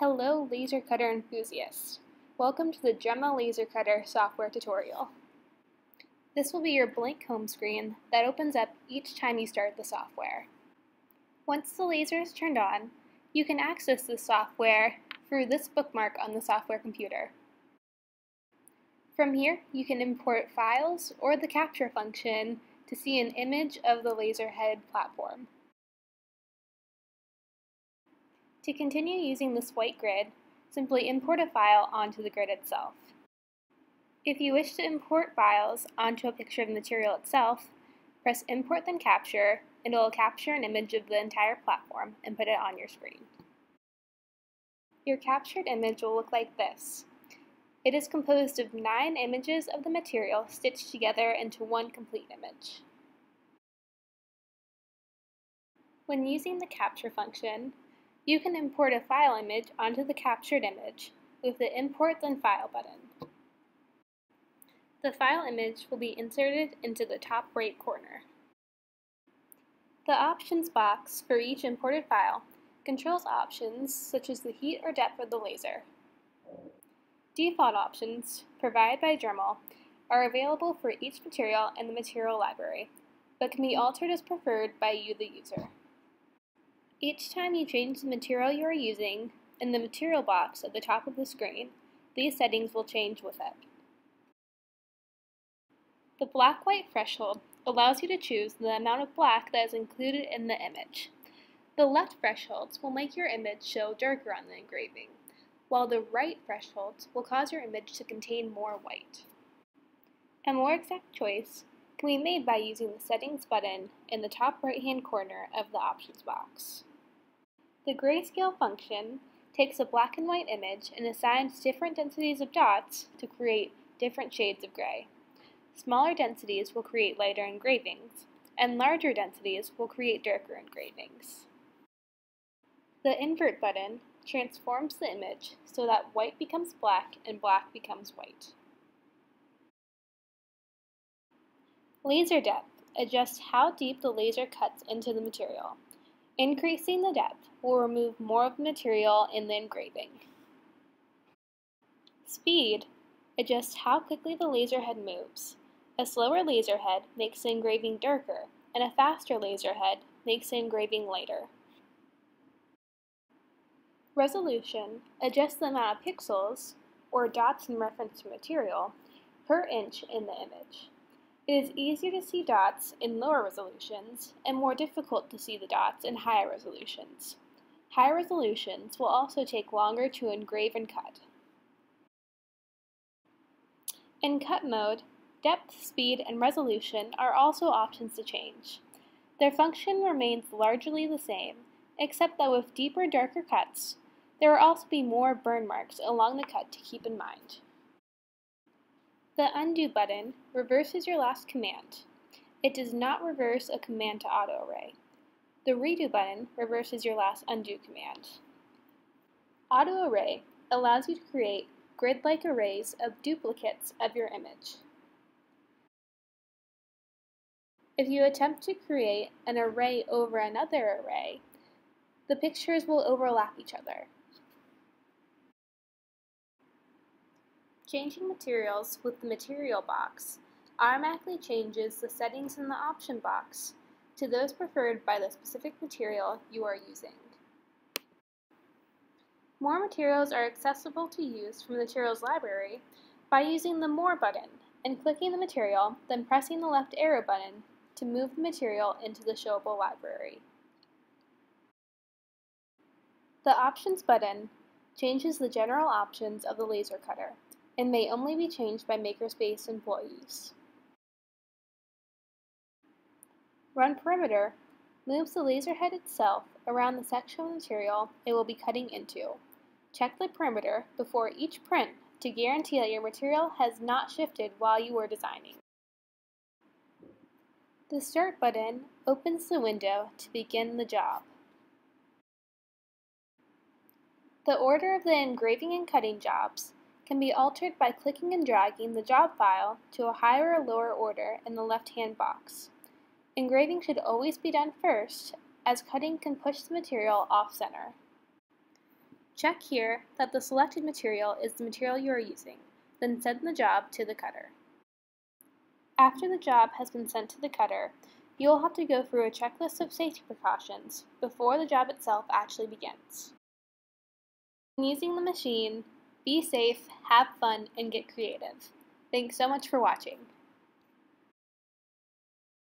Hello laser cutter enthusiasts. Welcome to the Dremel laser cutter software tutorial. This will be your blank home screen that opens up each time you start the software. Once the laser is turned on, you can access the software through this bookmark on the software computer. From here, you can import files or the capture function to see an image of the laser head platform. To continue using this white grid, simply import a file onto the grid itself. If you wish to import files onto a picture of the material itself, press Import then Capture, and it will capture an image of the entire platform and put it on your screen. Your captured image will look like this. It is composed of nine images of the material stitched together into one complete image. When using the capture function, you can import a file image onto the captured image with the Import then File button. The file image will be inserted into the top right corner. The options box for each imported file controls options such as the heat or depth of the laser. Default options, provided by Dremel, are available for each material in the material library, but can be altered as preferred by you, the user. Each time you change the material you are using, in the material box at the top of the screen, these settings will change with it. The black-white threshold allows you to choose the amount of black that is included in the image. The left thresholds will make your image show darker on the engraving, while the right thresholds will cause your image to contain more white. A more exact choice can be made by using the Settings button in the top right-hand corner of the Options box. The grayscale function takes a black and white image and assigns different densities of dots to create different shades of gray. Smaller densities will create lighter engravings, and larger densities will create darker engravings. The invert button transforms the image so that white becomes black and black becomes white. Laser depth adjusts how deep the laser cuts into the material. Increasing the depth will remove more of the material in the engraving. Speed adjusts how quickly the laser head moves. A slower laser head makes the engraving darker, and a faster laser head makes the engraving lighter. Resolution adjusts the amount of pixels, or dots in reference to material, per inch in the image. It is easier to see dots in lower resolutions and more difficult to see the dots in higher resolutions. Higher resolutions will also take longer to engrave and cut. In cut mode, depth, speed, and resolution are also options to change. Their function remains largely the same, except that with deeper, darker cuts, there will also be more burn marks along the cut to keep in mind. The Undo button reverses your last command. It does not reverse a command to auto array. The Redo button reverses your last undo command. Auto array allows you to create grid-like arrays of duplicates of your image. If you attempt to create an array over another array, the pictures will overlap each other. Changing materials with the material box automatically changes the settings in the option box to those preferred by the specific material you are using. More materials are accessible to use from the materials library by using the More button and clicking the material, then pressing the left arrow button to move the material into the showable library. The Options button changes the general options of the laser cutter and may only be changed by Makerspace employees. Run Perimeter moves the laser head itself around the section of material it will be cutting into. Check the perimeter before each print to guarantee that your material has not shifted while you were designing. The Start button opens the window to begin the job. The order of the engraving and cutting jobs can be altered by clicking and dragging the job file to a higher or lower order in the left-hand box. Engraving should always be done first, as cutting can push the material off-center. Check here that the selected material is the material you are using, then send the job to the cutter. After the job has been sent to the cutter, you will have to go through a checklist of safety precautions before the job itself actually begins. When using the machine, be safe, have fun, and get creative. Thanks so much for watching.